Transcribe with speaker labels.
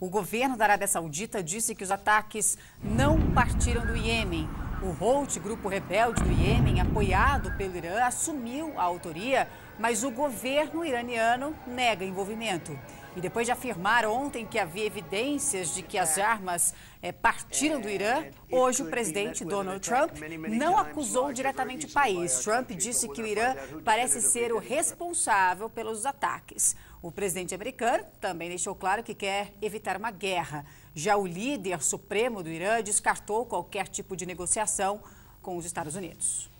Speaker 1: O governo da Arábia Saudita disse que os ataques não partiram do Iêmen. O Houthi, grupo rebelde do Iêmen, apoiado pelo Irã, assumiu a autoria, mas o governo iraniano nega envolvimento. E depois de afirmar ontem que havia evidências de que as armas é, partiram do Irã, hoje o presidente Donald Trump não acusou diretamente o país. Trump disse que o Irã parece ser o responsável pelos ataques. O presidente americano também deixou claro que quer evitar uma guerra. Já o líder supremo do Irã descartou qualquer tipo de negociação com os Estados Unidos.